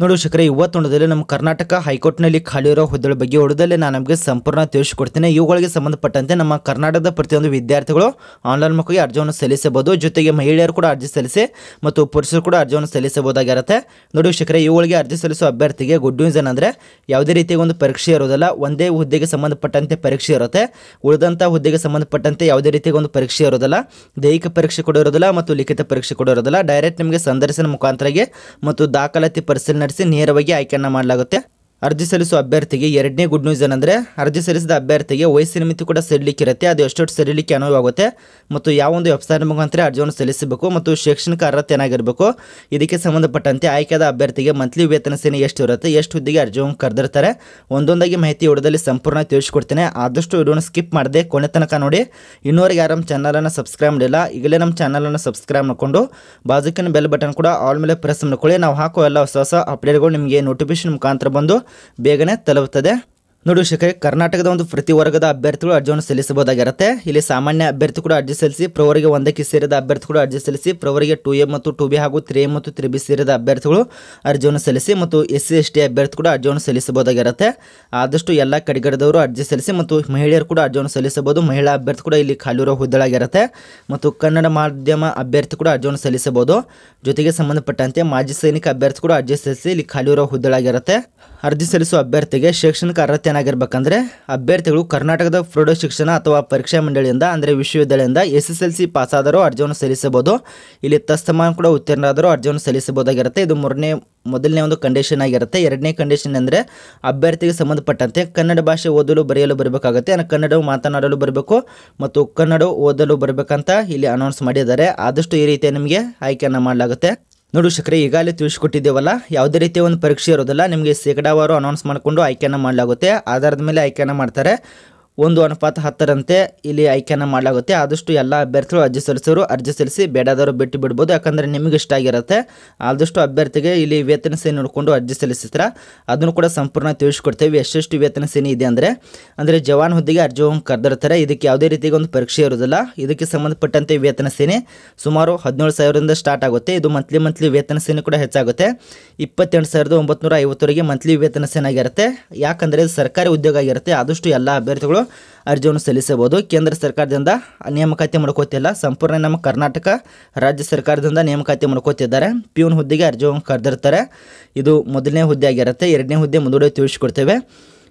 ನೋಡು ಶಕ್ರೆ, ಇವತ್ತು ನೋಡೋದಲ್ಲಿ ನಮ್ಮ ಕರ್ನಾಟಕ ಹೈಕೋರ್ಟ್ನಲ್ಲಿ ಖಾಲಿ ಇರೋ ಹುದ್ದೆಗಳ ಬಗ್ಗೆ ಹೊಡೆದಲ್ಲಿ ನಾನು ನಮಗೆ ಸಂಪೂರ್ಣ ತಿಳಿಸಿಕೊಡ್ತೇನೆ. ಇವುಗಳಿಗೆ ಸಂಬಂಧಪಟ್ಟಂತೆ ನಮ್ಮ ಕರ್ನಾಟಕದ ಪ್ರತಿಯೊಂದು ವಿದ್ಯಾರ್ಥಿಗಳು ಆನ್ಲೈನ್ ಮುಖವಾಗಿ ಅರ್ಜಿಯನ್ನು ಸಲ್ಲಿಸಬಹುದು. ಜೊತೆಗೆ ಮಹಿಳೆಯರು ಕೂಡ ಅರ್ಜಿ ಸಲ್ಲಿಸಿ ಮತ್ತು ಪುರುಷರು ಕೂಡ ಅರ್ಜಿಯನ್ನು ಸಲ್ಲಿಸಬಹುದಾಗಿರುತ್ತೆ. ನೋಡಿ ಶಕ್ರೆ, ಇವುಗಳಿಗೆ ಅರ್ಜಿ ಸಲ್ಲಿಸುವ ಅಭ್ಯರ್ಥಿಗೆ ಗುಡ್ ನ್ಯೂಸ್ ಏನಂದರೆ ಯಾವುದೇ ರೀತಿಯ ಒಂದು ಪರೀಕ್ಷೆ ಇರೋದಿಲ್ಲ, ಒಂದೇ ಹುದ್ದೆಗೆ ಸಂಬಂಧಪಟ್ಟಂತೆ ಪರೀಕ್ಷೆ ಇರುತ್ತೆ. ಉಳಿದಂಥ ಹುದ್ದೆಗೆ ಸಂಬಂಧಪಟ್ಟಂತೆ ಯಾವುದೇ ರೀತಿಯ ಒಂದು ಪರೀಕ್ಷೆ ಇರೋದಿಲ್ಲ, ದೈಹಿಕ ಪರೀಕ್ಷೆ ಕೂಡ ಇರೋದಿಲ್ಲ ಮತ್ತು ಲಿಖಿತ ಪರೀಕ್ಷೆ ಕೂಡ ಇರೋದಿಲ್ಲ. ಡೈರೆಕ್ಟ್ ನಿಮಗೆ ಸಂದರ್ಶನ ಮುಖಾಂತರಗೆ ಮತ್ತು ದಾಖಲಾತಿ ಪರಿಶೀಲನೆ ನಡೆಸಿ ನೇರವಾಗಿ ಆಯ್ಕೆಯನ್ನು ಮಾಡಲಾಗುತ್ತೆ. ಅರ್ಜಿ ಸಲ್ಲಿಸುವ ಅಭ್ಯರ್ಥಿಗೆ ಎರಡನೇ ಗುಡ್ ನ್ಯೂಸ್ ಏನಂದರೆ, ಅರ್ಜಿ ಸಲ್ಲಿಸಿದ ಅಭ್ಯರ್ಥಿಗೆ ವಯಸ್ಸಿನ ಮಿತಿ ಕೂಡ ಸಡಿಲಿಕ್ಕಿರುತ್ತೆ ಅದು ಎಷ್ಟೊಟ್ಟು ಸೇರಲಿಕ್ಕೆ ಅನುವಾಗುತ್ತೆ ಮತ್ತು ಯಾವ ಒಂದು ವೆಬ್ಸೈಟ್ ಮುಖಾಂತರ ಅರ್ಜಿಯನ್ನು ಸಲ್ಲಿಸಬೇಕು ಮತ್ತು ಶೈಕ್ಷಣಿಕ ಅರ್ಹತೆ ಏನಾಗಿರಬೇಕು, ಇದಕ್ಕೆ ಸಂಬಂಧಪಟ್ಟಂತೆ ಆಯ್ಕೆಯಾದ ಅಭ್ಯರ್ಥಿಗೆ ಮಂತ್ಲಿ ವೇತನ ಸೇನೆ ಎಷ್ಟು ಇರುತ್ತೆ, ಎಷ್ಟು ಹುದ್ದೆಗೆ ಅರ್ಜಿಯನ್ನು ಕರೆದಿರ್ತಾರೆ. ಒಂದೊಂದಾಗಿ ಮಾಹಿತಿ ಹೊಡೆದಲ್ಲಿ ಸಂಪೂರ್ಣ ತಿಳಿಸ್ಕೊಡ್ತೇನೆ. ಆದಷ್ಟು ವಿಡಿಯೋನ ಸ್ಕಿಪ್ ಮಾಡದೆ ಕೊನೆ ತನಕ ನೋಡಿ. ಇನ್ನೂವರೆಗೆ ಯಾರು ನಮ್ಮ ಚಾನಲನ್ನು ಸಬ್ಸ್ಕ್ರೈಬ್ ಮಾಡಿಲ್ಲ, ಈಗಲೇ ನಮ್ಮ ಚಾನಲನ್ನು ಸಬ್ಸ್ಕ್ರೈಬ್ ಮಾಡ್ಕೊಂಡು ಬಾಜುಕಿನ ಬೆಲ್ ಬಟನ್ ಕೂಡ ಆಲ್ ಮೇಲೆ ಪ್ರೆಸ್ ಮಾಡ್ಕೊಳ್ಳಿ. ನಾವು ಹಾಕೋ ಎಲ್ಲ ಹೊಸ ಹೊಸ ಅಪ್ಡೇಟ್ಗಳು ನಿಮಗೆ ನೋಟಿಫಿಕೇಶನ್ ಮುಖಾಂತರ ಬಂದು ಬೇಗನೆ ತಲುಪುತ್ತದೆ. ನೋಡಿ ವೀಕ್ಷಕರೇ, ಕರ್ನಾಟಕದ ಒಂದು ಪ್ರತಿ ವರ್ಗದ ಅಭ್ಯರ್ಥಿಗಳು ಅರ್ಜಿಯನ್ನು ಸಲ್ಲಿಸಬಹುದಾಗಿರುತ್ತೆ. ಇಲ್ಲಿ ಸಾಮಾನ್ಯ ಅಭ್ಯರ್ಥಿ ಕೂಡ ಅರ್ಜಿ ಸಲ್ಲಿಸಿ, ಪ್ರವರಿಗೆ ಒಂದಕ್ಕೆ ಸೇರಿದ ಅಭ್ಯರ್ಥಿ ಕೂಡ ಅರ್ಜಿ ಸಲ್ಲಿಸಿ, ಪ್ರವರಿಗೆ ಟು ಎ ಮತ್ತು ಟು ಬಿ ಹಾಗೂ ತ್ರೀ ಎ ಮತ್ತು ತ್ರೀ ಬಿ ಸೇರಿದ ಅಭ್ಯರ್ಥಿಗಳು ಅರ್ಜಿಯನ್ನು ಸಲ್ಲಿಸಿ ಮತ್ತು ಎಸ್ ಸಿ, ಎಸ್ ಟಿ ಅಭ್ಯರ್ಥಿ ಕೂಡ ಅರ್ಜಿಯನ್ನು ಸಲ್ಲಿಸಬಹುದಾಗಿರುತ್ತೆ. ಆದಷ್ಟು ಎಲ್ಲ ಕಡೆಗಡದವರು ಅರ್ಜಿ ಸಲ್ಲಿಸಿ ಮತ್ತು ಮಹಿಳೆಯರು ಕೂಡ ಅರ್ಜಿಯನ್ನು ಸಲ್ಲಿಸಬಹುದು. ಮಹಿಳಾ ಅಭ್ಯರ್ಥಿ ಕೂಡ ಇಲ್ಲಿ ಖಾಲಿರೋ ಹುದ್ದೆಳಾಗಿರುತ್ತೆ ಮತ್ತು ಕನ್ನಡ ಮಾಧ್ಯಮ ಅಭ್ಯರ್ಥಿ ಕೂಡ ಅರ್ಜಿಯನ್ನು ಸಲ್ಲಿಸಬಹುದು. ಜೊತೆಗೆ ಸಂಬಂಧಪಟ್ಟಂತೆ ಮಾಜಿ ಸೈನಿಕ ಅಭ್ಯರ್ಥಿ ಕೂಡ ಅರ್ಜಿ ಸಲ್ಲಿಸಿ ಇಲ್ಲಿ ಖಾಲಿರೋ ಹುದ್ದೆಗಳಾಗಿರುತ್ತೆ. ಅರ್ಜಿ ಸಲ್ಲಿಸುವ ಅಭ್ಯರ್ಥಿಗೆ ಶೈಕ್ಷಣಿಕ ಅರ್ಹತೆ ಏನಾಗಿರ್ಬೇಕಂದ್ರೆ ಅಭ್ಯರ್ಥಿಗಳು ಕರ್ನಾಟಕದ ಪ್ರೌಢ ಶಿಕ್ಷಣ ಅಥವಾ ಪರೀಕ್ಷಾ ಮಂಡಳಿಯಿಂದ, ಅಂದರೆ ವಿಶ್ವವಿದ್ಯಾಲಯದಿಂದ ಎಸ್ ಎಸ್ ಎಲ್ ಸಿ ಪಾಸಾದರೂ ಅರ್ಜಿಯನ್ನು ಸಲ್ಲಿಸಬಹುದು. ಇಲ್ಲಿ ತಸ್ತಮಾನ ಕೂಡ ಉತ್ತೀರ್ಣರಾದರೂ ಅರ್ಜಿಯನ್ನು ಸಲ್ಲಿಸಬಹುದಾಗಿರುತ್ತೆ. ಇದು ಮೂರನೇ, ಮೊದಲನೇ ಒಂದು ಕಂಡೀಷನ್ ಆಗಿರುತ್ತೆ. ಎರಡನೇ ಕಂಡೀಷನ್ ಅಂದರೆ ಅಭ್ಯರ್ಥಿಗೆ ಸಂಬಂಧಪಟ್ಟಂತೆ ಕನ್ನಡ ಭಾಷೆ ಓದಲು ಬರೆಯಲು ಬರಬೇಕಾಗುತ್ತೆ. ಅಂದರೆ ಕನ್ನಡವು ಮಾತನಾಡಲು ಬರಬೇಕು ಮತ್ತು ಕನ್ನಡ ಓದಲು ಬರಬೇಕಂತ ಇಲ್ಲಿ ಅನೌನ್ಸ್ ಮಾಡಿದ್ದಾರೆ. ಆದಷ್ಟು ಈ ರೀತಿಯ ನಿಮಗೆ ಆಯ್ಕೆಯನ್ನು ಮಾಡಲಾಗುತ್ತೆ. ನೋಡು ಶಕ್ರೆ, ಈಗಾಗಲೇ ತಿಳಿಸ್ಕೊಟ್ಟಿದ್ದೇವಲ್ಲ, ಯಾವುದೇ ರೀತಿಯ ಒಂದು ಪರೀಕ್ಷೆ ಇರೋದಿಲ್ಲ, ನಿಮಗೆ ಶೇಕಡಾವಾರು ಅನೌನ್ಸ್ ಮಾಡಿಕೊಂಡು ಆಯ್ಕೆಯನ್ನು ಮಾಡಲಾಗುತ್ತೆ. ಆಧಾರದ ಮೇಲೆ ಆಯ್ಕೆಯನ್ನು ಮಾಡ್ತಾರೆ. ಒಂದು ಅನುಪಾತ ಹತ್ತರಂತೆ ಇಲ್ಲಿ ಆಯ್ಕೆಯನ್ನು ಮಾಡಲಾಗುತ್ತೆ. ಆದಷ್ಟು ಎಲ್ಲ ಅಭ್ಯರ್ಥಿಗಳು ಅರ್ಜಿ ಸಲ್ಲಿಸೋರು ಅರ್ಜಿ ಸಲ್ಲಿಸಿ ಬೇಡಾದವರು ಬಿಟ್ಟು ಬಿಡ್ಬೋದು. ಯಾಕಂದರೆ ನಿಮಗೆ ಇಷ್ಟ ಆಗಿರುತ್ತೆ. ಆದಷ್ಟು ಅಭ್ಯರ್ಥಿಗೆ ಇಲ್ಲಿ ವೇತನ ಸೇನೆ ನೋಡಿಕೊಂಡು ಅರ್ಜಿ ಸಲ್ಲಿಸಿದ್ರೆ ಅದನ್ನು ಕೂಡ ಸಂಪೂರ್ಣ ತಿಳಿಸ್ಕೊಡ್ತೇವೆ. ಎಷ್ಟೆಷ್ಟು ವೇತನ ಸೇನೆ ಇದೆ ಅಂದರೆ ಅಂದರೆ ಜವಾನ್ ಹುದ್ದೆಗೆ ಅರ್ಜಿ ಕರೆದಿರ್ತಾರೆ ಇದಕ್ಕೆ ಯಾವುದೇ ರೀತಿಯ ಒಂದು ಪರೀಕ್ಷೆ ಇರೋದಿಲ್ಲ ಇದಕ್ಕೆ ಸಂಬಂಧಪಟ್ಟಂತೆ ವೇತನ ಸೇನೆ ಸುಮಾರು ಹದಿನೇಳು ಸಾವಿರದಿಂದ ಸ್ಟಾರ್ಟ್ ಆಗುತ್ತೆ. ಇದು ಮಂತ್ಲಿ ಮಂತ್ಲಿ ವೇತನ ಸೇನೆ ಕೂಡ ಹೆಚ್ಚಾಗುತ್ತೆ. ಇಪ್ಪತ್ತೆಂಟು ಸಾವಿರದ ಒಂಬತ್ತು ಐವತ್ತವರೆಗೆ ಮಂತ್ಲಿ ವೇತನ ಸೇನೆ ಆಗಿರುತ್ತೆ. ಯಾಕಂದರೆ ಇದು ಸರ್ಕಾರಿ ಉದ್ಯೋಗ ಆಗಿರುತ್ತೆ. ಆದಷ್ಟು ಎಲ್ಲ ಅಭ್ಯರ್ಥಿಗಳು ಅರ್ಜಿಯನ್ನು ಸಲ್ಲಿಸಬಹುದು. ಕೇಂದ್ರ ಸರ್ಕಾರದಿಂದ ನೇಮಕಾತಿ ಮಾಡ್ಕೋತಿಲ್ಲ ಸಂಪೂರ್ಣ ನಮ್ಮ ಕರ್ನಾಟಕ ರಾಜ್ಯ ಸರ್ಕಾರದಿಂದ ನೇಮಕಾತಿ ಮಾಡ್ಕೋತಿದ್ದಾರೆ ಪಿಯೂನ್ ಹುದ್ದೆಗೆ ಅರ್ಜಿಯನ್ನು ಕರೆದಿರ್ತಾರೆ ಇದು ಮೊದಲನೇ ಹುದ್ದೆ ಆಗಿರುತ್ತೆ ಎರಡನೇ ಹುದ್ದೆ ಮುಂದೂಡಿ ತಿಳಿಸ್ಕೊಡ್ತೇವೆ.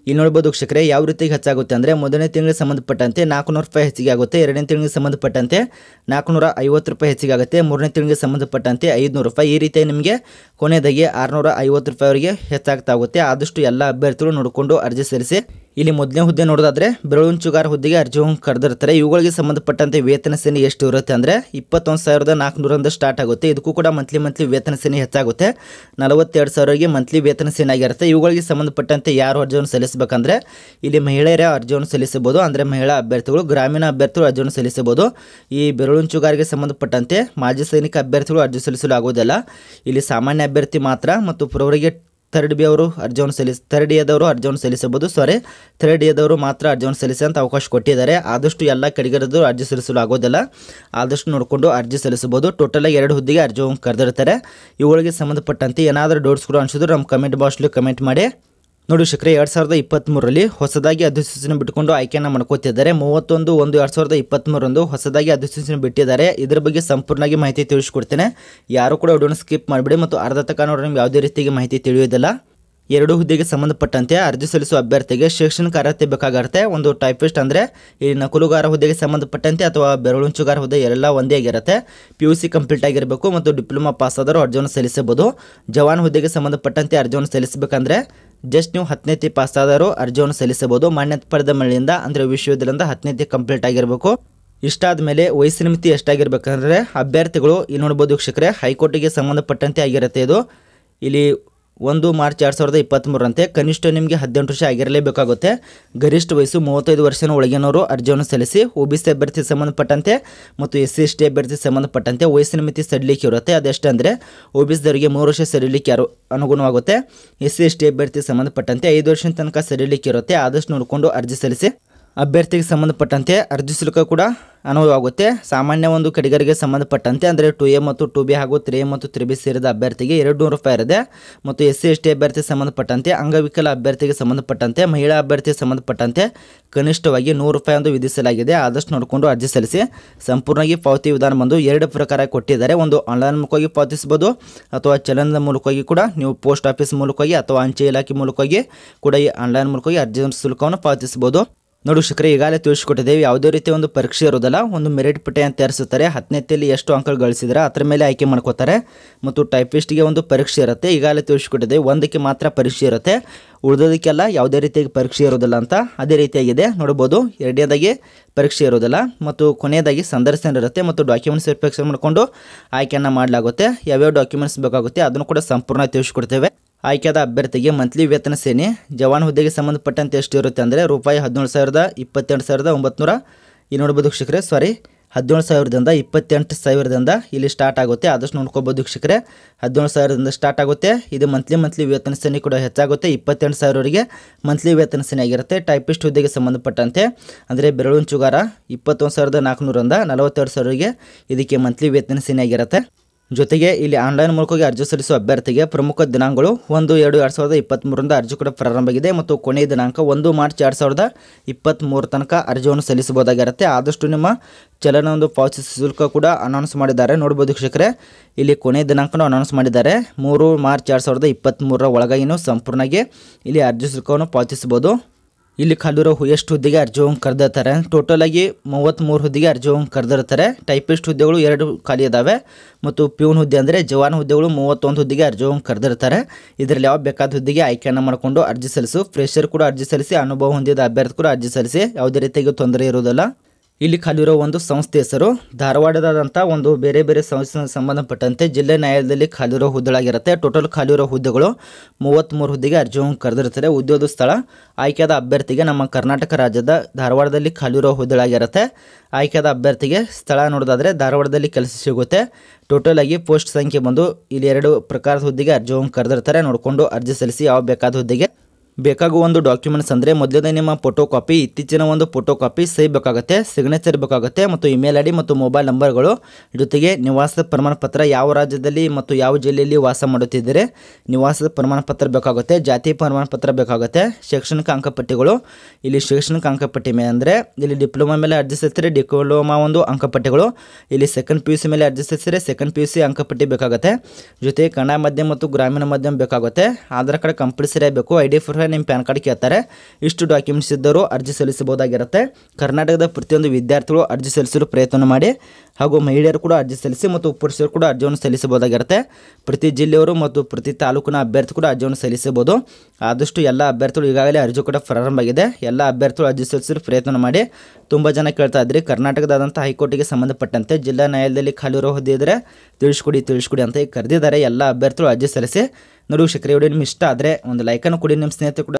ಇಲ್ಲಿ ನೋಡ್ಬೋದು ವೀಕ್ಷಕರೇ, ಯಾವ ರೀತಿ ಹೆಚ್ಚಾಗುತ್ತೆ ಅಂದರೆ ಮೊದಲನೇ ತಿಂಗಳಿಗೆ ಸಂಬಂಧಪಟ್ಟಂತೆ ನಾಲ್ಕುನೂರು ರೂಪಾಯಿ ಹೆಚ್ಚಿಗೆ ಆಗುತ್ತೆ. ಎರಡನೇ ತಿಂಗಳಿಗೆ ಸಂಬಂಧಪಟ್ಟಂತೆ ನಾಲ್ಕುನೂರ ಐವತ್ತು ರೂಪಾಯಿ ಹೆಚ್ಚಿಗೆ ಆಗುತ್ತೆ. ಮೂರನೇ ತಿಂಗಳಿಗೆ ಸಂಬಂಧಪಟ್ಟಂತೆ ಐದುನೂರು ರೂಪಾಯಿ. ಈ ರೀತಿ ನಿಮಗೆ ಕೊನೆಯದಾಗಿ ಆರುನೂರ ಐವತ್ತು ರೂಪಾಯಿವರೆಗೆ ಹೆಚ್ಚಾಗ್ತಾ ಆಗುತ್ತೆ. ಆದಷ್ಟು ಎಲ್ಲ ಅಭ್ಯರ್ಥಿಗಳು ನೋಡಿಕೊಂಡು ಅರ್ಜಿ ಸಲ್ಲಿಸಿ ಇಲ್ಲಿ ಮೊದಲನೇ ಹುದ್ದೆ ನೋಡೋದಾದ್ರೆ ಬೆರಳುಂಚುಗಾರ ಹುದ್ದೆಗೆ ಅರ್ಜಿ ಕರೆದಿರ್ತಾರೆ. ಇವುಗಳಿಗೆ ಸಂಬಂಧಪಟ್ಟಂತೆ ವೇತನ ಸೇನೆ ಎಷ್ಟು ಇರುತ್ತೆ ಅಂದರೆ ಇಪ್ಪತ್ತೊಂದು ಸಾವಿರದ ನಾಲ್ಕುನೂರಂದು ಸ್ಟಾರ್ಟ್ ಆಗುತ್ತೆ. ಇದಕ್ಕೂ ಕೂಡ ಮಂತ್ಲಿ ಮಂತ್ಲಿ ವೇತನ ಸೇನೆ ಹೆಚ್ಚಾಗುತ್ತೆ. ನಲವತ್ತೆರಡು ಸಾವಿರಗೆ ಮಂತ್ಲಿ ವೇತನ ಸೇನೆ ಆಗಿರುತ್ತೆ. ಇವುಗಳಿಗೆ ಸಂಬಂಧಪಟ್ಟಂತೆ ಯಾರು ಅರ್ಜಿಯನ್ನು ಸಲ್ಲಿಸಬೇಕಂದ್ರೆ ಇಲ್ಲಿ ಮಹಿಳೆಯರ ಅರ್ಜಿಯನ್ನು ಸಲ್ಲಿಸಬಹುದು. ಅಂದರೆ ಮಹಿಳಾ ಅಭ್ಯರ್ಥಿಗಳು, ಗ್ರಾಮೀಣ ಅಭ್ಯರ್ಥಿಗಳು ಅರ್ಜಿಯನ್ನು ಸಲ್ಲಿಸಬಹುದು. ಈ ಬೆರಳುಂಚುಗಾರಿಗೆ ಸಂಬಂಧಪಟ್ಟಂತೆ ಮಾಜಿ ಸೈನಿಕ ಅಭ್ಯರ್ಥಿಗಳು ಅರ್ಜಿ ಸಲ್ಲಿಸಲು ಆಗುವುದಿಲ್ಲ. ಇಲ್ಲಿ ಸಾಮಾನ್ಯ ಅಭ್ಯರ್ಥಿ ಮಾತ್ರ ಮತ್ತು ಪ್ರವರಿಗೆ ಥರ್ಡ್ ಬಿ ಅವರು ಅರ್ಜಿಯನ್ನು ಸಲ್ಲಿಸ್ ಥರ್ಡ್ ಎದವರು ಅರ್ಜಿಯನ್ನು ಸಲ್ಲಿಸಬಹುದು ಸಾರಿ ಥರ್ಡ್ ಎದವರು ಮಾತ್ರ ಅರ್ಜಿಯನ್ನು ಸಲ್ಲಿಸಿ ಅಂತ ಅವಕಾಶ ಕೊಟ್ಟಿದ್ದಾರೆ. ಆದಷ್ಟು ಎಲ್ಲ ಕಡೆಗರದ್ದು ಅರ್ಜಿ ಸಲ್ಲಿಸಲು ಆಗೋದಿಲ್ಲ. ಆದಷ್ಟು ನೋಡಿಕೊಂಡು ಅರ್ಜಿ ಸಲ್ಲಿಸಬಹುದು. ಟೋಟಲಾಗಿ ಎರಡು ಹುದ್ದೆಗೆ ಅರ್ಜಿ ಕರೆದಿರ್ತಾರೆ. ಇವುಗಳಿಗೆ ಸಂಬಂಧಪಟ್ಟಂತೆ ಏನಾದರೂ ಡೌಟ್ಸ್ಗಳು ಅನಿಸಿದ್ರು ನಮ್ಮ ಕಮೆಂಟ್ ಬಾಕ್ಸ್ಲಿ ಕಮೆಂಟ್ ಮಾಡಿ. ನೋಡಿ ಶುಕ್ರ, ಎರಡು ಸಾವಿರದ ಇಪ್ಪತ್ತ್ಮೂರರಲ್ಲಿ ಹೊಸದಾಗಿ ಅಧಿಸೂಚನೆ ಬಿಟ್ಟುಕೊಂಡು ಆಯ್ಕೆಯನ್ನು ಮಾಡ್ಕೋತಿದ್ದಾರೆ. ಮೂವತ್ತೊಂದು ಒಂದು ಎರಡು ಸಾವಿರದ ಇಪ್ಪತ್ತ್ಮೂರರಂದು ಹೊಸದಾಗಿ ಅಧಿಸೂಚನೆ ಬಿಟ್ಟಿದ್ದಾರೆ. ಇದರ ಬಗ್ಗೆ ಸಂಪೂರ್ಣವಾಗಿ ಮಾಹಿತಿ ತಿಳಿಸ್ಕೊಡ್ತೇನೆ. ಯಾರು ಕೂಡ ವಿಡಿಯೋನ ಸ್ಕಿಪ್ ಮಾಡಿಬಿಡಿ ಮತ್ತು ಅರ್ಧ ತಕ್ಕ ನೋಡ್ರಿ ನಿಮ್ಗೆ ಯಾವುದೇ ರೀತಿಗೆ ಮಾಹಿತಿ ತಿಳಿಯೋದಿಲ್ಲ. ಎರಡು ಹುದ್ದೆಗೆ ಸಂಬಂಧಪಟ್ಟಂತೆ ಅರ್ಜಿ ಸಲ್ಲಿಸುವ ಅಭ್ಯರ್ಥಿಗೆ ಶೈಕ್ಷಣಿಕ ಅರ್ಹತೆ ಬೇಕಾಗಿರುತ್ತೆ ಒಂದು ಟೈಪಿಸ್ಟ್ ಅಂದರೆ ಈ ನಕಲುಗಾರ ಹುದ್ದೆಗೆ ಸಂಬಂಧಪಟ್ಟಂತೆ ಅಥವಾ ಬೆರಳುಂಚುಗಾರ ಹುದ್ದೆ ಎಲ್ಲ ಒಂದೇ ಆಗಿರುತ್ತೆ. ಪಿ ಯು ಸಿ ಕಂಪ್ಲೀಟ್ ಆಗಿರಬೇಕು ಮತ್ತು ಡಿಪ್ಲೊಮಾ ಪಾಸ್ ಆದರೂ ಅರ್ಜಿಯನ್ನು ಸಲ್ಲಿಸಬಹುದು. ಜವಾನ್ ಹುದ್ದೆಗೆ ಸಂಬಂಧಪಟ್ಟಂತೆ ಅರ್ಜಿಯನ್ನು ಸಲ್ಲಿಸಬೇಕಂದ್ರೆ ಜಸ್ಟ್ ನೀವು ಹತ್ತನೇತಿ ಪಾಸ್ ಆದರೂ ಅರ್ಜಿಯನ್ನು ಸಲ್ಲಿಸಬಹುದು. ಮಾನ್ಯತೆ ಪಡೆದ ಮಳೆಯಿಂದ ಅಂದರೆ ವಿಶ್ವವಿದ್ಯಾಲಯದಿಂದ ಹತ್ತನೇತಿ ಕಂಪ್ಲೀಟ್ ಆಗಿರಬೇಕು. ಇಷ್ಟಾದ ಮೇಲೆ ವಯಸ್ಸಿನ ಮಿತಿ ಎಷ್ಟಾಗಿರ್ಬೇಕಂದ್ರೆ ಅಭ್ಯರ್ಥಿಗಳು, ಇಲ್ಲಿ ನೋಡ್ಬೋದು ವೀಕ್ಷಕರೇ, ಹೈಕೋರ್ಟಿಗೆ ಸಂಬಂಧಪಟ್ಟಂತೆ ಆಗಿರುತ್ತೆ ಇದು. ಇಲ್ಲಿ ಒಂದು ಮಾರ್ಚ್ ಎರಡು ಸಾವಿರದ ಇಪ್ಪತ್ತ್ಮೂರರಂತೆ ಕನಿಷ್ಠ ನಿಮಗೆ ಹದಿನೆಂಟು ವರ್ಷ ಆಗಿರಲೇಬೇಕಾಗುತ್ತೆ. ಗರಿಷ್ಠ ವಯಸ್ಸು ಮೂವತ್ತೈದು ವರ್ಷನ ಒಳಗಿನವರು ಅರ್ಜಿಯನ್ನು ಸಲ್ಲಿಸಿ, ಒ ಬಿ ಸಿ ಅಭ್ಯರ್ಥಿ ಸಂಬಂಧಪಟ್ಟಂತೆ ಮತ್ತು ಎಸ್ ಸಿ, ಎಸ್ ಟಿ ಅಭ್ಯರ್ಥಿ ಸಂಬಂಧಪಟ್ಟಂತೆ ವಯಸ್ಸಿನ ಮಿತಿ ಸಡಿಲಿಕ್ಕೆ ಇರುತ್ತೆ. ಅದೆಷ್ಟಂದರೆ ಒ ಬಿ ಸಿದವರಿಗೆ ಮೂರು ವರ್ಷ ಸಡಿಲಿಕ್ಕೆ ಯಾರು ಅನುಗುಣವಾಗುತ್ತೆ. ಎಸ್ ಸಿ, ಎಸ್ ಟಿ ಅಭ್ಯರ್ಥಿ ಸಂಬಂಧಪಟ್ಟಂತೆ ಐದು ವರ್ಷದ ತನಕ ಸಡಿಲಿಕ್ಕೆ ಇರುತ್ತೆ. ಆದಷ್ಟು ನೋಡಿಕೊಂಡು ಅರ್ಜಿ ಸಲ್ಲಿಸಿ. ಅಭ್ಯರ್ಥಿಗೆ ಸಂಬಂಧಪಟ್ಟಂತೆ ಅರ್ಜಿ ಶುಲ್ಕ ಕೂಡ ಅನುಭವವಾಗುತ್ತೆ ಸಾಮಾನ್ಯ ಒಂದು ಕಡಿಗರಿಗೆ ಸಂಬಂಧಪಟ್ಟಂತೆ ಅಂದರೆ ಟು ಎ ಮತ್ತು ಟು ಬಿ ಹಾಗೂ ತ್ರೀ ಎ ಮತ್ತು ತ್ರೀ ಬಿ ಸೇರಿದ ಅಭ್ಯರ್ಥಿಗೆ ಎರಡು ನೂರು ರೂಪಾಯಿ ಇರದೆ ಮತ್ತು ಎಸ್ ಸಿ, ಎಸ್ ಟಿ ಅಭ್ಯರ್ಥಿಗೆ ಸಂಬಂಧಪಟ್ಟಂತೆ, ಅಂಗವಿಕಲ ಅಭ್ಯರ್ಥಿಗೆ ಸಂಬಂಧಪಟ್ಟಂತೆ, ಮಹಿಳಾ ಅಭ್ಯರ್ಥಿಗೆ ಸಂಬಂಧಪಟ್ಟಂತೆ ಕನಿಷ್ಠವಾಗಿ ನೂರು ರೂಪಾಯಿ ಒಂದು ವಿಧಿಸಲಾಗಿದೆ. ಆದಷ್ಟು ನೋಡಿಕೊಂಡು ಅರ್ಜಿ ಸಲ್ಲಿಸಿ. ಸಂಪೂರ್ಣವಾಗಿ ಪಾವತಿ ವಿಧಾನ ಬಂದು ಎರಡು ಪ್ರಕಾರ ಕೊಟ್ಟಿದ್ದಾರೆ. ಒಂದು ಆನ್ಲೈನ್ ಮೂಲಕವಾಗಿ ಪಾವತಿಸಬಹುದು ಅಥವಾ ಚಲನದ ಮೂಲಕವಾಗಿ ಕೂಡ ನೀವು ಪೋಸ್ಟ್ ಆಫೀಸ್ ಮೂಲಕವಾಗಿ ಅಥವಾ ಅಂಚೆ ಇಲಾಖೆ ಮೂಲಕವಾಗಿ ಕೂಡ ಈ ಆನ್ಲೈನ್ ಮೂಲಕವಾಗಿ ಅರ್ಜಿ ಶುಲ್ಕವನ್ನು ಪಾವತಿಸಬಹುದು. ನೋಡಿ ಶಿಖರ ಈಗಾಗಲೇ ತಿಳಿಸ್ಕೊಟ್ಟಿದ್ದೇವೆ, ಯಾವುದೇ ರೀತಿ ಒಂದು ಪರೀಕ್ಷೆ ಇರೋದಲ್ಲ ಒಂದು ಮೆರಿಟ್ ಪಟ್ಟಿಯನ್ನು ತಯಾರಿಸುತ್ತಾರೆ. ಹತ್ತನೇತಿಯಲ್ಲಿ ಎಷ್ಟು ಅಂಕಗಳು ಗಳಿಸಿದ್ರೆ ಅದರ ಮೇಲೆ ಆಯ್ಕೆ ಮಾಡ್ಕೋತಾರೆ. ಮತ್ತು ಟೈಪಿಸ್ಟ್ಗೆ ಒಂದು ಪರೀಕ್ಷೆ ಇರುತ್ತೆ. ಈಗಾಗಲೇ ತಿಳಿಸ್ಕೊಟ್ಟಿದ್ದೇವೆ, ಒಂದಕ್ಕೆ ಮಾತ್ರ ಪರೀಕ್ಷೆ ಇರುತ್ತೆ. ಉಳಿದೋದಕ್ಕೆಲ್ಲ ಯಾವುದೇ ರೀತಿಯಾಗಿ ಪರೀಕ್ಷೆ ಇರೋದಿಲ್ಲ ಅಂತ ಅದೇ ರೀತಿಯಾಗಿದೆ. ನೋಡ್ಬೋದು, ಎರಡನೇದಾಗಿ ಪರೀಕ್ಷೆ ಇರೋದಿಲ್ಲ ಮತ್ತು ಕೊನೆಯದಾಗಿ ಸಂದರ್ಶನ ಇರುತ್ತೆ. ಮತ್ತು ಡಾಕ್ಯುಮೆಂಟ್ಸ್ ವೆರಿಫಿಕೇಷನ್ ಮಾಡಿಕೊಂಡು ಆಯ್ಕೆಯನ್ನು ಮಾಡಲಾಗುತ್ತೆ. ಯಾವ್ಯಾವ ಡಾಕ್ಯುಮೆಂಟ್ಸ್ ಬೇಕಾಗುತ್ತೆ ಅದನ್ನು ಕೂಡ ಸಂಪೂರ್ಣ ತಿಳಿಸ್ಕೊಡ್ತೇವೆ. ಆಯ್ಕೆಯಾದ ಅಭ್ಯರ್ಥಿಗೆ ಮಂತ್ಲಿ ವೇತನ ಸೇನೆ ಜವಾನ್ ಹುದ್ದೆಗೆ ಸಂಬಂಧಪಟ್ಟಂತೆ ಎಷ್ಟು ಇರುತ್ತೆ ಅಂದರೆ ರೂಪಾಯಿ ಹದಿನೇಳು ಸಾವಿರದ ಇಪ್ಪತ್ತೆಂಟು ಸಾವಿರದ ಒಂಬತ್ತು ಈ ನೋಡ್ಬೋದು ಶಿಕ್ಷಕರೇ ಸಾರಿ ಹದಿನೇಳು ಸಾವಿರದಿಂದ ಇಪ್ಪತ್ತೆಂಟು ಸಾವಿರದಿಂದ ಇಲ್ಲಿ ಸ್ಟಾರ್ಟ್ ಆಗುತ್ತೆ. ಆದಷ್ಟು ನೋಡ್ಕೋಬೋದು ಶಿಕ್ಷಕರೇ ಹದಿನೇಳು ಸಾವಿರದಿಂದ ಸ್ಟಾರ್ಟ್ ಆಗುತ್ತೆ. ಇದು ಮಂತ್ಲಿ ಮಂತ್ಲಿ ವೇತನ ಸೇನೆ ಕೂಡ ಹೆಚ್ಚಾಗುತ್ತೆ. ಇಪ್ಪತ್ತೆಂಟು ಸಾವಿರವರಿಗೆ ಮಂತ್ಲಿ ವೇತನ ಸೇನೆ ಆಗಿರುತ್ತೆ. ಟೈಪಿಸ್ಟ್ ಹುದ್ದೆಗೆ ಸಂಬಂಧಪಟ್ಟಂತೆ, ಅಂದರೆ ಬೆರಳುಂಚುಗಾರ ಇಪ್ಪತ್ತೊಂದು ಸಾವಿರದ ನಾಲ್ಕುನೂರಿಂದ ನಲವತ್ತೆರಡು ಸಾವಿರವರೆಗೆ ಇದಕ್ಕೆ ಮಂತ್ಲಿ ವೇತನ ಸೇನೆ ಆಗಿರುತ್ತೆ. ಜೊತೆಗೆ ಇಲ್ಲಿ ಆನ್ಲೈನ್ ಮೂಲಕವಾಗಿ ಅರ್ಜಿ ಸಲ್ಲಿಸುವ ಅಭ್ಯರ್ಥಿಗೆ ಪ್ರಮುಖ ದಿನಾಂಕಗಳು ಒಂದು, ಎರಡು ಎರಡು ಸಾವಿರದ ಇಪ್ಪತ್ತ್ಮೂರರಿಂದ ಅರ್ಜಿ ಕೂಡ ಪ್ರಾರಂಭವಾಗಿದೆ ಮತ್ತು ಕೊನೆಯ ದಿನಾಂಕ ಒಂದು ಮಾರ್ಚ್ ಎರಡು ಸಾವಿರದ ಇಪ್ಪತ್ತ್ಮೂರು ತನಕ ಅರ್ಜಿಯನ್ನು ಸಲ್ಲಿಸಬಹುದಾಗಿರುತ್ತೆ. ಆದಷ್ಟು ನಿಮ್ಮ ಚಲನ ಒಂದು ಪಾವತಿ ಶುಲ್ಕ ಕೂಡ ಅನೌನ್ಸ್ ಮಾಡಿದ್ದಾರೆ. ನೋಡ್ಬೋದು ವೀಕ್ಷಕರೇ, ಇಲ್ಲಿ ಕೊನೆಯ ದಿನಾಂಕನೂ ಅನೌನ್ಸ್ ಮಾಡಿದ್ದಾರೆ. ಮೂರು ಮಾರ್ಚ್ ಎರಡು ಸಾವಿರದ ಇಪ್ಪತ್ತ್ಮೂರರ ಒಳಗಾಗಿನೂ ಸಂಪೂರ್ಣವಾಗಿ ಇಲ್ಲಿ ಅರ್ಜಿ ಶುಲ್ಕವನ್ನು ಪಾವತಿಸಬಹುದು. ಇಲ್ಲಿ ಖಾಲಿರೋ ಎಷ್ಟು ಹುದ್ದೆಗೆ ಅರ್ಜಿ ಹೋಗಿ ಕರೆದಿರ್ತಾರೆ? ಟೋಟಲ್ ಆಗಿ ಮೂವತ್ತ್ಮೂರು ಹುದ್ದೆಗೆ ಅರ್ಜಿ ಹೋಗಿ ಕರೆದಿರ್ತಾರೆ. ಟೈಪಿಸ್ಟ್ ಹುದ್ದೆಗಳು ಎರಡು ಖಾಲಿ ಇದಾವೆ ಮತ್ತು ಪ್ಯೂನ್ ಹುದ್ದೆ ಅಂದರೆ ಜವಾನ್ ಹುದ್ದೆಗಳು ಮೂವತ್ತೊಂದು ಹುದ್ದೆಗೆ ಅರ್ಜಿ ಹೋಗಿ ಕರೆದಿರ್ತಾರೆ. ಇದರಲ್ಲಿ ಯಾವ ಬೇಕಾದ ಹುದ್ದೆಗೆ ಆಯ್ಕೆಯನ್ನು ಮಾಡಿಕೊಂಡು ಅರ್ಜಿ ಸಲ್ಲಿಸು. ಫ್ರೆಶರ್ ಕೂಡ ಅರ್ಜಿ ಸಲ್ಲಿಸಿ, ಅನುಭವ ಹೊಂದಿದ ಅಭ್ಯರ್ಥಿ ಕೂಡ ಅರ್ಜಿ ಸಲ್ಲಿಸಿ. ಯಾವುದೇ ರೀತಿಯಾಗಿ ತೊಂದರೆ ಇರುವುದಿಲ್ಲ. ಇಲ್ಲಿ ಖಾಲಿರೋ ಒಂದು ಸಂಸ್ಥೆ ಹೆಸರು. ಧಾರವಾಡದಾದಂಥ ಒಂದು ಬೇರೆ ಬೇರೆ ಸಂಸ್ಥೆ ಸಂಬಂಧಪಟ್ಟಂತೆ ಜಿಲ್ಲೆ ನ್ಯಾಯಾಲಯದಲ್ಲಿ ಖಾಲಿರೋ ಹುದ್ದೆಗಳಾಗಿರುತ್ತೆ. ಟೋಟಲ್ ಖಾಲಿರೋ ಹುದ್ದೆಗಳು ಮೂವತ್ತ್ಮೂರು ಹುದ್ದೆಗೆ ಅರ್ಜಿ ಕರೆದಿರ್ತಾರೆ ಉದ್ಯೋಗ ಸ್ಥಳ, ಆಯ್ಕೆಯಾದ ಅಭ್ಯರ್ಥಿಗೆ ನಮ್ಮ ಕರ್ನಾಟಕ ರಾಜ್ಯದ ಧಾರವಾಡದಲ್ಲಿ ಖಾಲಿರೋ ಹುದ್ದೆಗಳಾಗಿರುತ್ತೆ. ಆಯ್ಕೆಯಾದ ಅಭ್ಯರ್ಥಿಗೆ ಸ್ಥಳ ನೋಡೋದಾದರೆ ಧಾರವಾಡದಲ್ಲಿ ಕೆಲಸ ಸಿಗುತ್ತೆ. ಟೋಟಲ್ ಆಗಿ ಪೋಸ್ಟ್ ಸಂಖ್ಯೆ ಬಂದು ಇಲ್ಲಿ ಎರಡು ಪ್ರಕಾರದ ಹುದ್ದೆಗೆ ಅರ್ಜಿ ಕರೆದಿರ್ತಾರೆ ನೋಡಿಕೊಂಡು ಅರ್ಜಿ ಸಲ್ಲಿಸಿ ಯಾವ ಬೇಕಾದ ಹುದ್ದೆಗೆ ಬೇಕಾಗುವ ಒಂದು ಡಾಕ್ಯುಮೆಂಟ್ಸ್ ಅಂದರೆ ಮೊದಲನೇ ನಿಮ್ಮ ಫೋಟೋ ಕಾಪಿ ಇತ್ತೀಚಿನ ಒಂದು ಫೋಟೋ ಕಾಪಿ ಸಹಿ ಬೇಕಾಗುತ್ತೆ ಸಿಗ್ನೇಚರ್ ಬೇಕಾಗುತ್ತೆ ಮತ್ತು ಇಮೇಲ್ ಐ ಡಿ ಮತ್ತು ಮೊಬೈಲ್ ನಂಬರ್ಗಳು ಜೊತೆಗೆ ನಿವಾಸದ ಪ್ರಮಾಣ ಪತ್ರ ಯಾವ ರಾಜ್ಯದಲ್ಲಿ ಮತ್ತು ಯಾವ ಜಿಲ್ಲೆಯಲ್ಲಿ ವಾಸ ಮಾಡುತ್ತಿದ್ದರೆ. ನಿವಾಸದ ಪ್ರಮಾಣ ಪತ್ರ ಬೇಕಾಗುತ್ತೆ, ಜಾತಿ ಪ್ರಮಾಣ ಪತ್ರ ಬೇಕಾಗುತ್ತೆ, ಶೈಕ್ಷಣಿಕ ಅಂಕಪಟ್ಟಿಗಳು. ಇಲ್ಲಿ ಶೈಕ್ಷಣಿಕ ಅಂಕಪಟ್ಟಿ ಮೇಲೆ ಅಂದರೆ ಇಲ್ಲಿ ಡಿಪ್ಲೊಮಾ ಮೇಲೆ ಅರ್ಜಿ ಸಲ್ಲಿಸಿದರೆ ಡಿಪ್ಲೊಮಾ ಒಂದು ಅಂಕಪಟ್ಟಿಗಳು. ಇಲ್ಲಿ ಸೆಕೆಂಡ್ ಪಿ ಯು ಸಿ ಮೇಲೆ ಅರ್ಜಿ ಸಲ್ಲಿಸಿದರೆ ಸೆಕೆಂಡ್ ಪಿ ಯು ಸಿ ಅಂಕಪಟ್ಟಿ ಬೇಕಾಗುತ್ತೆ. ಜೊತೆಗೆ ಕನ್ನಡ ಮಾಧ್ಯಮ ಮತ್ತು ಗ್ರಾಮೀಣ ಮಾಧ್ಯಮ ಬೇಕಾಗುತ್ತೆ. ಆಧಾರ್ ಕಾರ್ಡ್ ಕಂಪಲ್ಸರಿ ಆಗಬೇಕು ಐ ಡಿ ಪ್ರೂಫ್ ನಿಮ್ಮ ಪ್ಯಾನ್ ಕಾರ್ಡ್ ಕೇಳ್ತಾರೆ. ಇಷ್ಟು ಡಾಕ್ಯುಮೆಂಟ್ಸ್ ಇದ್ದರೂ ಅರ್ಜಿ ಸಲ್ಲಿಸಬಹುದಾಗಿರುತ್ತೆ. ಕರ್ನಾಟಕದ ಪ್ರತಿಯೊಂದು ವಿದ್ಯಾರ್ಥಿಗಳು ಅರ್ಜಿ ಸಲ್ಲಿಸಲು ಪ್ರಯತ್ನ ಮಾಡಿ. ಹಾಗೂ ಮಹಿಳೆಯರು ಕೂಡ ಅರ್ಜಿ ಸಲ್ಲಿಸಿ ಮತ್ತು ಪುರುಷರು ಕೂಡ ಅರ್ಜಿಯನ್ನು ಸಲ್ಲಿಸಬಹುದಾಗಿರುತ್ತೆ. ಪ್ರತಿ ಜಿಲ್ಲೆಯವರು ಮತ್ತು ಪ್ರತಿ ತಾಲೂಕಿನ ಅಭ್ಯರ್ಥಿ ಕೂಡ ಅರ್ಜಿಯನ್ನು ಸಲ್ಲಿಸಬಹುದು. ಆದಷ್ಟು ಎಲ್ಲ ಅಭ್ಯರ್ಥಿಗಳು ಈಗಾಗಲೇ ಅರ್ಜಿ ಕೂಡ ಪ್ರಾರಂಭ ಆಗಿದೆ ಎಲ್ಲ ಅಭ್ಯರ್ಥಿಗಳು ಅರ್ಜಿ ಸಲ್ಲಿಸಲು ಪ್ರಯತ್ನ ಮಾಡಿ. ತುಂಬ ಜನ ಕೇಳ್ತಾ ಇದ್ರಿ ಕರ್ನಾಟಕದಾದಂಥ ಹೈಕೋರ್ಟಿಗೆ ಸಂಬಂಧಪಟ್ಟಂತೆ ಜಿಲ್ಲಾ ನ್ಯಾಯಾಲಯದಲ್ಲಿ ಖಾಲಿ ಇರೋ ಹುದ್ದೆ ಇದ್ದರೆ ತಿಳಿಸ್ಕೊಡಿ ತಿಳಿಸ್ಕೊಡಿ ಅಂತ ಕರೆದಿದ್ದಾರೆ. ಎಲ್ಲ ಅಭ್ಯರ್ಥಿಗಳು ಅರ್ಜಿ ಸಲ್ಲಿಸಿ. ನೋಡಿ ವೀಕ್ಷಕರೇ, ವಿಡಿಯೋ ನಿಮ್ಗೆ ಇಷ್ಟ ಆದರೆ ಒಂದು ಲೈಕನ್ನು ಕೊಡಿ. ನಿಮ್ಮ ಸ್ನೇಹಿತರು ಕೂಡ